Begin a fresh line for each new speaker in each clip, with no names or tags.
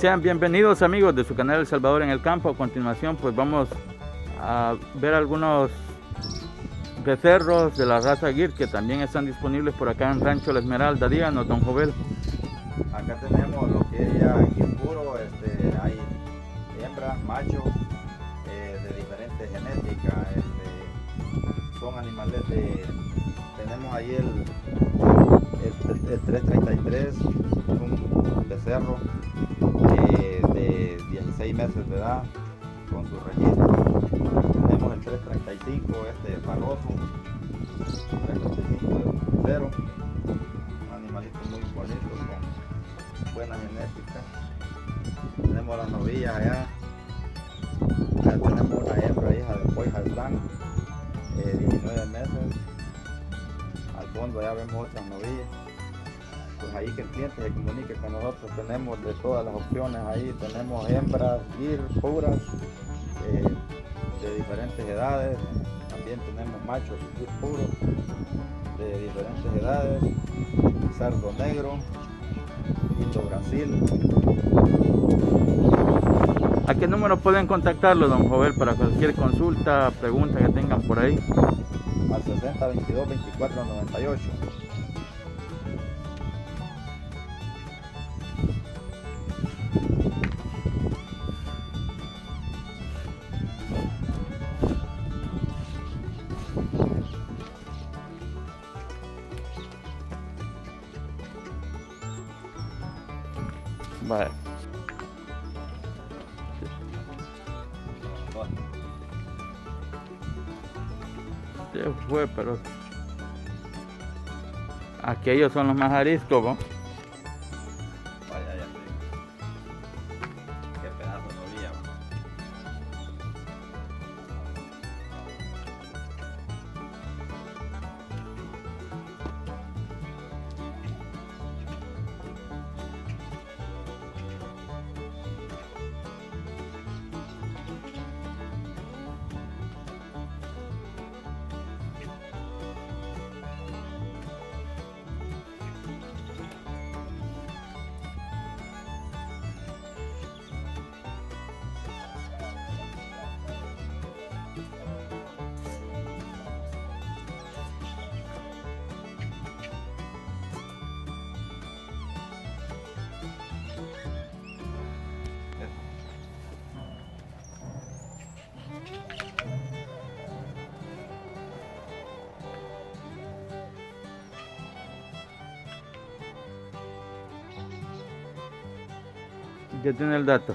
Sean bienvenidos amigos de su canal El Salvador en el Campo. A continuación pues vamos a ver algunos becerros de la raza Gir que también están disponibles por acá en Rancho La Esmeralda. Díganos, don Jovel.
Acá tenemos lo que es ya Gir puro, este, hay hembras, machos eh, de diferentes genéticas. Este, son animales de... Tenemos ahí el, el, el 333, un becerro de 16 meses de edad con su registro. Tenemos el 335, este farroso, 335 de cero, un animalito muy bonito con buena genética. Tenemos las novillas allá. Acá tenemos una hembra hija de Poija Blanc, eh, 19 meses. Al fondo ya vemos otras novillas pues ahí que el cliente se comunique con nosotros. Tenemos de todas las opciones ahí, tenemos hembras, gir, puras, eh, de diferentes edades. También tenemos machos gir puros de diferentes edades, sardo negro, Indo Brasil.
¿A qué número pueden contactarlo, don Jovel, para cualquier consulta, pregunta que tengan por ahí?
Al 60 22 24 98.
Vale. Se fue, pero aquellos son los más ariscos, ¿no?
Ya
tiene el dato.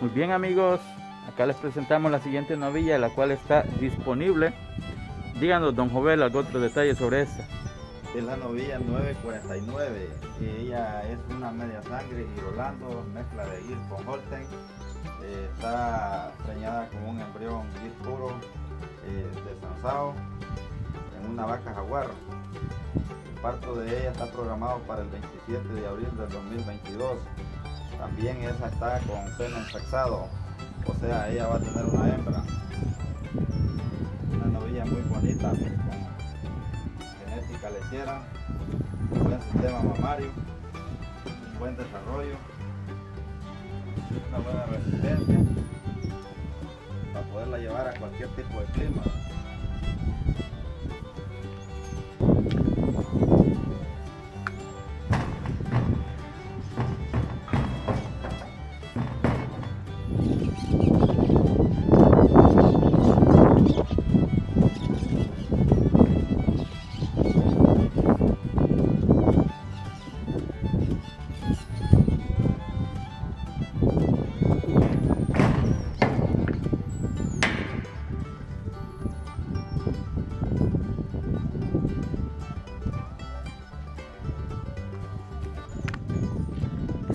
Muy bien amigos, acá les presentamos la siguiente novilla, la cual está disponible. Díganos, don Jovel, algún otro detalle sobre esta.
Es la novilla 949. y ella es una media sangre girolando, mezcla de gir con Holstein. Eh, está preñada con un embrión gir puro eh, en una vaca jaguar. El parto de ella está programado para el 27 de abril del 2022. También esa está con semen sexado, o sea, ella va a tener una hembra. Una novilla muy bonita, genética un buen sistema mamario, un buen desarrollo, una buena resistencia para poderla llevar a cualquier tipo de clima.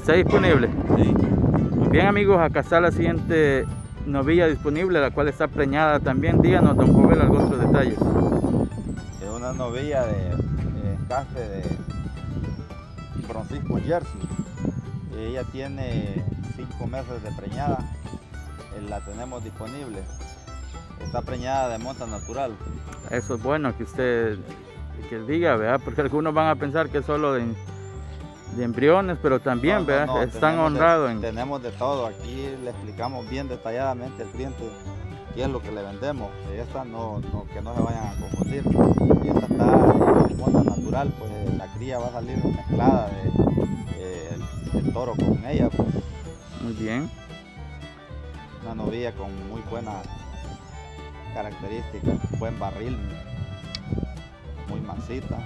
Está disponible.
Sí.
Bien amigos, acá está la siguiente novilla disponible, la cual está preñada también. Díganos, don Jovel, algunos otros detalles.
Es una novilla de, de de Francisco Jersey. Ella tiene cinco meses de preñada. eh, la tenemos disponible. Está preñada de monta natural.
Eso es bueno que usted que diga, ¿verdad? Porque algunos van a pensar que es solo de, de embriones, pero también,
No, no,
¿verdad?
no,
Están honrados en...
Tenemos de todo. Aquí le explicamos bien detalladamente al cliente qué es lo que le vendemos. De esta no, no- que no se vayan a confundir. Y esta está en monta natural, pues la cría va a salir mezclada de, el, el toro con ella. Pues,
Muy bien.
una novilla con muy buenas características, buen barril, muy mansita.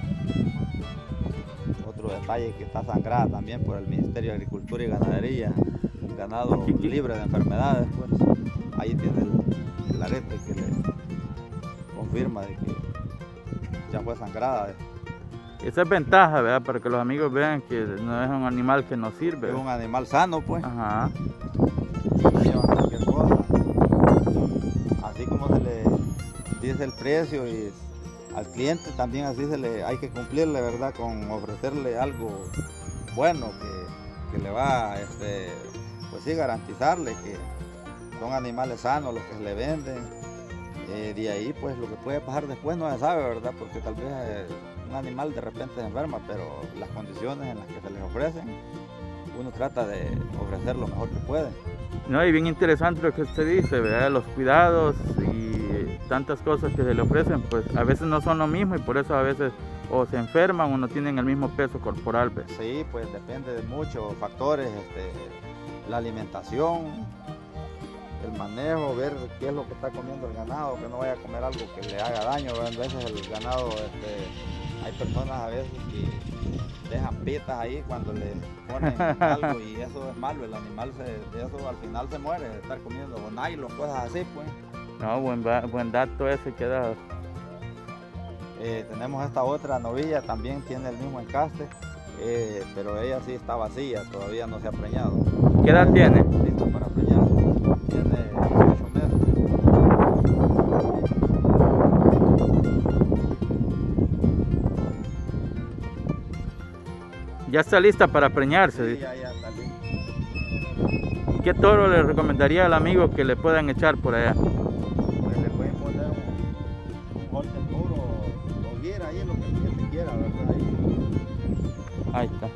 Otro detalle que está sangrada también por el Ministerio de Agricultura y Ganadería, ganado libre de enfermedades, pues ahí tiene el, el arete que le confirma de que ya fue sangrada.
Esa es ventaja, ¿verdad? Para que los amigos vean que no es un animal que nos sirve.
Es un animal sano, pues.
Ajá.
no. Así como se le dice el precio y al cliente también así se le hay que cumplirle, ¿verdad? Con ofrecerle algo bueno que, que le va, este, pues sí, garantizarle que son animales sanos los que se le venden. Eh, de ahí, pues lo que puede pasar después no se sabe, ¿verdad? Porque tal vez eh, un animal de repente se enferma, pero las condiciones en las que se les ofrecen, uno trata de ofrecer lo mejor que puede.
No, y bien interesante lo que usted dice, ¿verdad? Los cuidados y tantas cosas que se le ofrecen, pues a veces no son lo mismo y por eso a veces o se enferman o no tienen el mismo peso corporal, ¿ve?
Sí, pues depende de muchos factores, este, la alimentación, el manejo, ver qué es lo que está comiendo el ganado, que no vaya a comer algo que le haga daño. A veces el ganado, este, hay personas a veces que dejan pitas ahí cuando le ponen algo y eso es malo, el animal se, eso al final se muere, de estar comiendo nylon, cosas así, pues.
No, buen, buen dato ese que da.
Eh, tenemos esta otra novilla, también tiene el mismo encaste, eh, pero ella sí está vacía, todavía no se ha preñado.
¿Qué edad tiene?
Listo para preñar. Tiene 8 meses.
Ya está lista para preñarse.
Sí, ya, ya está listo.
¿Qué toro le recomendaría al amigo que le puedan echar por allá? Ahí está.